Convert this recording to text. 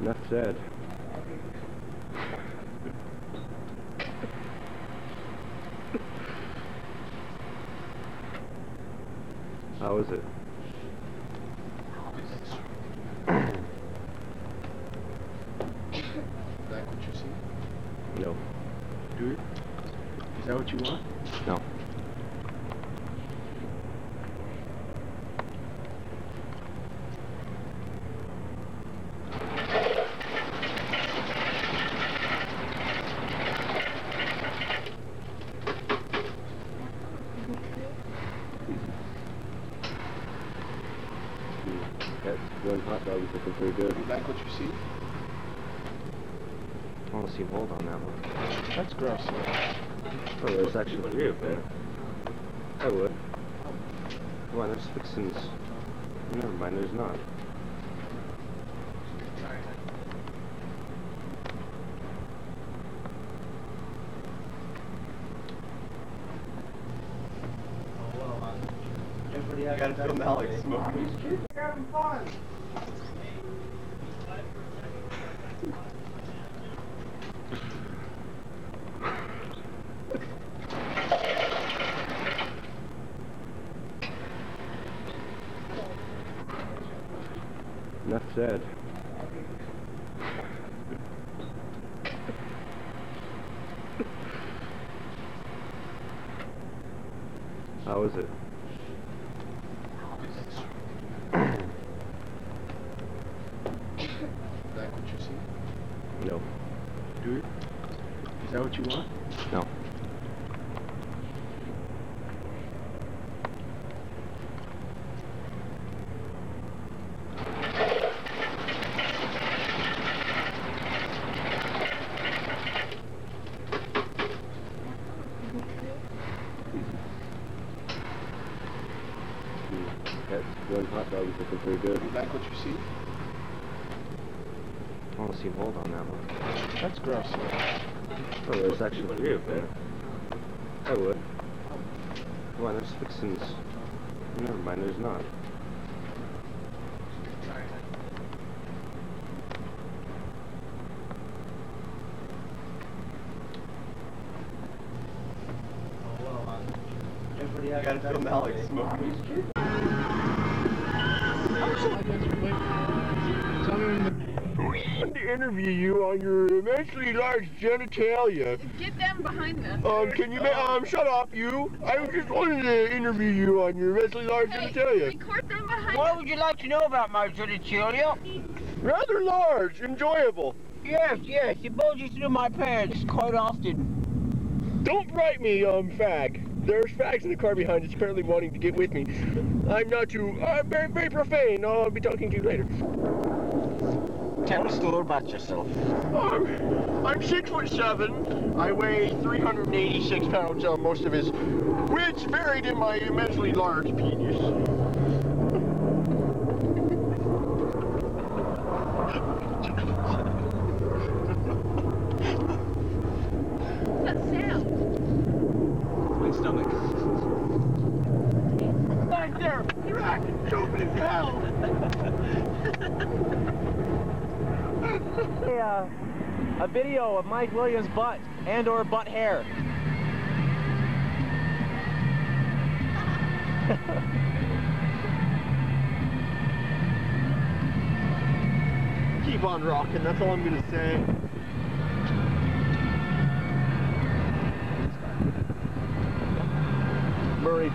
Enough said. How is it? that what you see? No. Do it? Is that what you want? No. That one hot dog is looking pretty good. You like what you see? I want to see mold on that one. That's gross. Oh, there's actually three of them. I would. Come on, there's fixins. Never mind, there's not. Oh, I gotta film Alex smoking. Enough said. How is it? Is that what you see? No. Do? Is that what you want? No. Mm. That one hot dog is looking pretty good. You like what you see? I want to see mold on that one. That's gross. Oh, there's actually three of them. I would. Come on, there's fixins. Never mind, there's not. I gotta film Alex smoking. Want to interview you on your immensely large genitalia. Get them behind us. Um, can you, ma- um, shut up, you. I just wanted to interview you on your immensely large Hey, genitalia. record them behind What would you like to know about my genitalia? Rather large, enjoyable. Yes, yes, it bulges through my pants quite often. Don't write me, um, fag. There's fags in the car behind us apparently wanting to get with me. I'm not too, I'm very, very profane. I'll be talking to you later. Tell us a little about yourself. Um, I'm six foot seven. I weigh 386 pounds, uh, most of his which buried in my immensely large penis. That sound. My stomach. Back there, you're acting stupid as hell. a, uh, a video of Mike Williams' butt and or butt hair. Keep on rocking, that's all I'm going to say. Murray